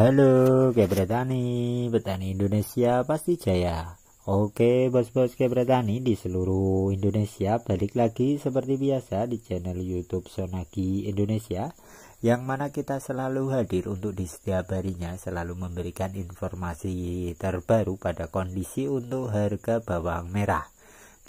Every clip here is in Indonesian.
Halo, kayak Petani, Indonesia pasti jaya. Oke, bos-bos kayak Petani di seluruh Indonesia balik lagi seperti biasa di channel YouTube Sonaki Indonesia yang mana kita selalu hadir untuk di setiap harinya selalu memberikan informasi terbaru pada kondisi untuk harga bawang merah.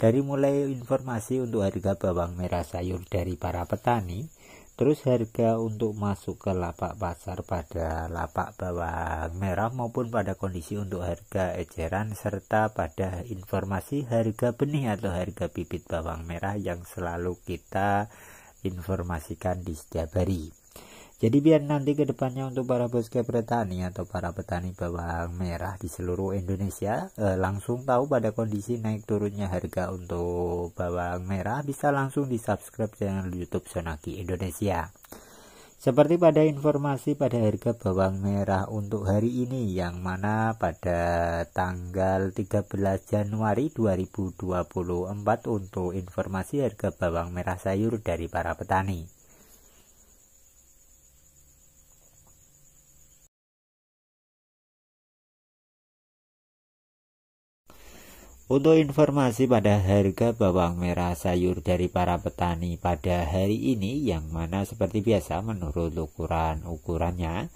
Dari mulai informasi untuk harga bawang merah sayur dari para petani, Terus harga untuk masuk ke lapak pasar pada lapak bawang merah maupun pada kondisi untuk harga eceran serta pada informasi harga benih atau harga bibit bawang merah yang selalu kita informasikan di setiap hari. Jadi biar nanti ke depannya untuk para bosque petani atau para petani bawang merah di seluruh Indonesia eh, langsung tahu pada kondisi naik turunnya harga untuk bawang merah bisa langsung di subscribe channel YouTube Sonaki Indonesia. Seperti pada informasi pada harga bawang merah untuk hari ini yang mana pada tanggal 13 Januari 2024 untuk informasi harga bawang merah sayur dari para petani. Untuk informasi pada harga bawang merah sayur dari para petani pada hari ini yang mana seperti biasa menurut ukuran-ukurannya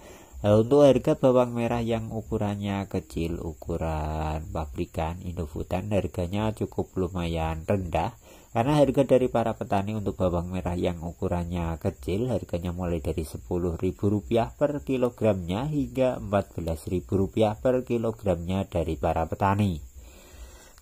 eh, untuk harga bawang merah yang ukurannya kecil ukuran pabrikan Indofutan harganya cukup lumayan rendah karena harga dari para petani untuk bawang merah yang ukurannya kecil harganya mulai dari Rp10.000 per kilogramnya hingga Rp14.000 per kilogramnya dari para petani.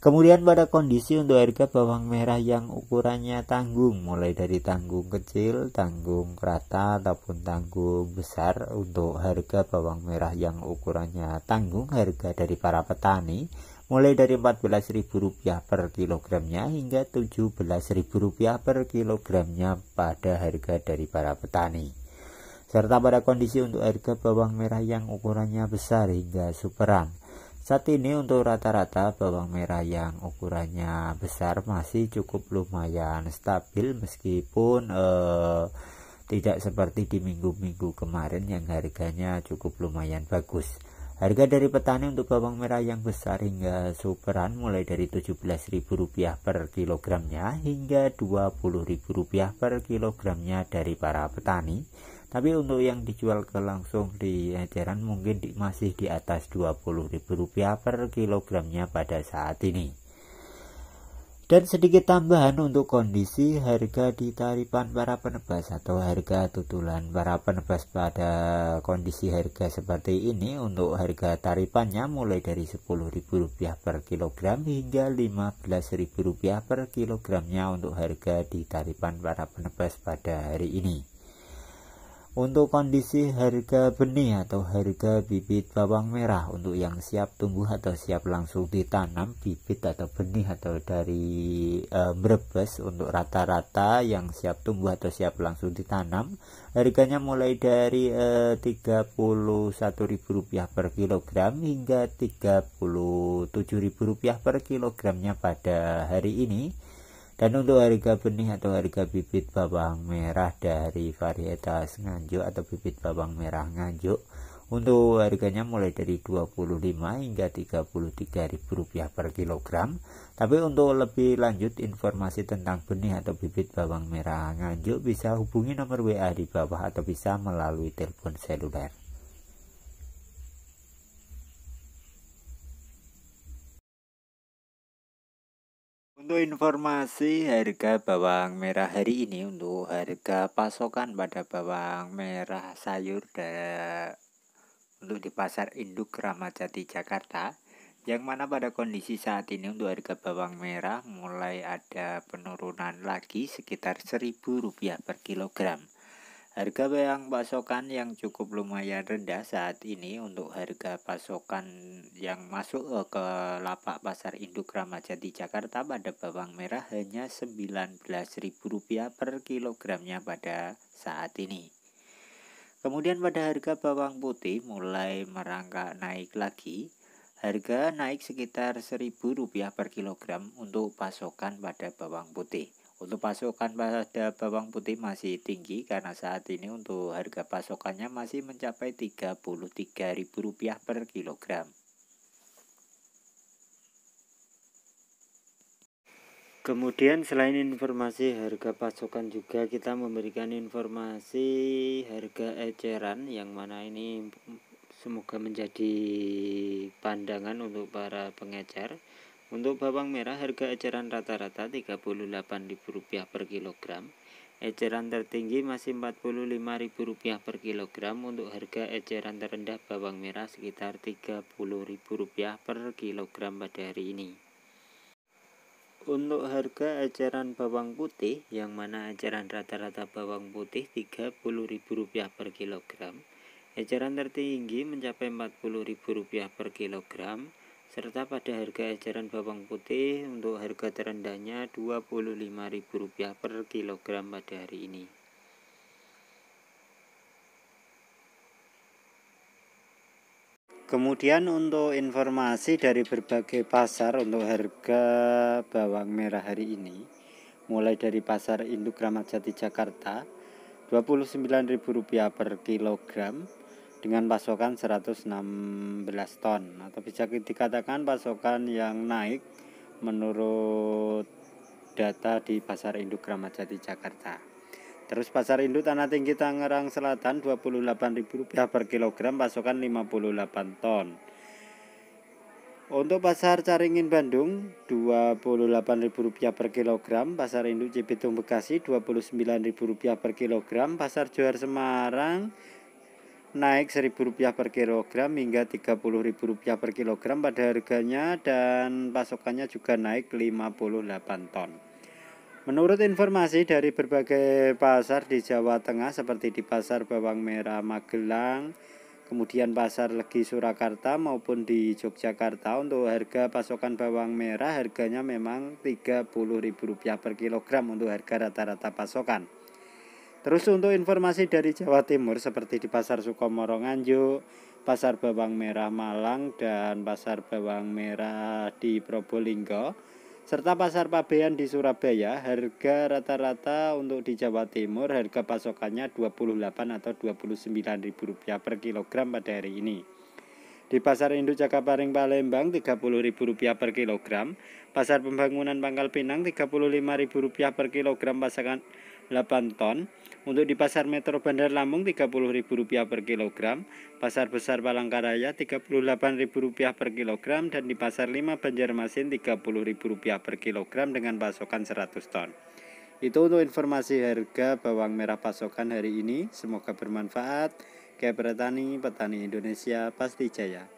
Kemudian pada kondisi untuk harga bawang merah yang ukurannya tanggung mulai dari tanggung kecil, tanggung rata ataupun tanggung besar untuk harga bawang merah yang ukurannya tanggung harga dari para petani mulai dari Rp14.000 per kilogramnya hingga Rp17.000 per kilogramnya pada harga dari para petani. Serta pada kondisi untuk harga bawang merah yang ukurannya besar hingga superan saat ini untuk rata-rata bawang merah yang ukurannya besar masih cukup lumayan stabil meskipun eh, tidak seperti di minggu-minggu kemarin yang harganya cukup lumayan bagus. Harga dari petani untuk bawang merah yang besar hingga superan mulai dari Rp17.000 per kilogramnya hingga Rp20.000 per kilogramnya dari para petani tapi untuk yang dijual ke langsung di eceran mungkin di, masih di atas Rp20.000 per kilogramnya pada saat ini. Dan sedikit tambahan untuk kondisi harga di taripan para penebas atau harga tutulan para penebas pada kondisi harga seperti ini untuk harga taripannya mulai dari Rp10.000 per kilogram hingga Rp15.000 per kilogramnya untuk harga di taripan para penebas pada hari ini untuk kondisi harga benih atau harga bibit bawang merah untuk yang siap tumbuh atau siap langsung ditanam bibit atau benih atau dari e, Brebes untuk rata-rata yang siap tumbuh atau siap langsung ditanam harganya mulai dari e, Rp31.000 per kilogram hingga Rp37.000 per kilogramnya pada hari ini dan untuk harga benih atau harga bibit bawang merah dari varietas nganjuk atau bibit bawang merah nganjuk untuk harganya mulai dari 25 hingga 33 ribu rupiah per kilogram. Tapi untuk lebih lanjut informasi tentang benih atau bibit bawang merah nganjuk bisa hubungi nomor WA di bawah atau bisa melalui telepon seluler Untuk informasi harga bawang merah hari ini untuk harga pasokan pada bawang merah sayur dan untuk di pasar induk Ramadjati Jakarta yang mana pada kondisi saat ini untuk harga bawang merah mulai ada penurunan lagi sekitar Rp1.000 per kilogram Harga yang pasokan yang cukup lumayan rendah saat ini untuk harga pasokan yang masuk ke lapak pasar induk Ramadjati Jakarta pada bawang merah hanya Rp19.000 per kilogramnya pada saat ini. Kemudian pada harga bawang putih mulai merangkak naik lagi. Harga naik sekitar Rp1.000 per kilogram untuk pasokan pada bawang putih. Untuk pasokan pada bawang putih masih tinggi karena saat ini untuk harga pasokannya masih mencapai Rp33.000 per kilogram. Kemudian selain informasi harga pasokan juga kita memberikan informasi harga eceran yang mana ini semoga menjadi pandangan untuk para pengecer. Untuk bawang merah harga eceran rata-rata Rp38.000 per kilogram. Eceran tertinggi masih Rp45.000 per kilogram. Untuk harga eceran terendah bawang merah sekitar Rp30.000 per kilogram pada hari ini. Untuk harga eceran bawang putih yang mana eceran rata-rata bawang putih Rp30.000 per kilogram. Eceran tertinggi mencapai Rp40.000 per kilogram serta pada harga eceran bawang putih untuk harga terendahnya Rp25.000 per kilogram pada hari ini. Kemudian untuk informasi dari berbagai pasar untuk harga bawang merah hari ini, mulai dari pasar induk Ramadjati Jati Jakarta Rp29.000 per kilogram, dengan pasokan 116 ton atau bisa dikatakan pasokan yang naik menurut data di Pasar Induk Ramadjati Jakarta. Terus Pasar Induk Tanah Tinggi Tangerang Selatan Rp28.000 per kilogram pasokan 58 ton. Untuk Pasar Caringin Bandung Rp28.000 per kilogram, Pasar Induk Cibitung Bekasi Rp29.000 per kilogram, Pasar Johar Semarang naik Rp1.000 per kilogram hingga Rp30.000 per kilogram pada harganya dan pasokannya juga naik 58 ton. Menurut informasi dari berbagai pasar di Jawa Tengah seperti di Pasar Bawang Merah Magelang, kemudian Pasar Legi Surakarta maupun di Yogyakarta untuk harga pasokan bawang merah harganya memang Rp30.000 per kilogram untuk harga rata-rata pasokan. Terus untuk informasi dari Jawa Timur seperti di Pasar Sukomoro Nganjuk, Pasar Bawang Merah Malang dan Pasar Bawang Merah di Probolinggo serta Pasar Pabean di Surabaya, harga rata-rata untuk di Jawa Timur harga pasokannya 28 atau Rp29.000 per kilogram pada hari ini. Di Pasar Induk Jakabaring Palembang Rp30.000 per kilogram, Pasar Pembangunan Pangkal Pinang Rp35.000 per kilogram pasangan 8 ton, untuk di pasar Metro Bandar Lampung Rp30.000 per kilogram, pasar besar Palangkaraya Rp38.000 per kilogram, dan di pasar 5 Banjarmasin Rp30.000 per kilogram dengan pasokan 100 ton. Itu untuk informasi harga bawang merah pasokan hari ini. Semoga bermanfaat. Kayak petani, petani Indonesia pasti jaya.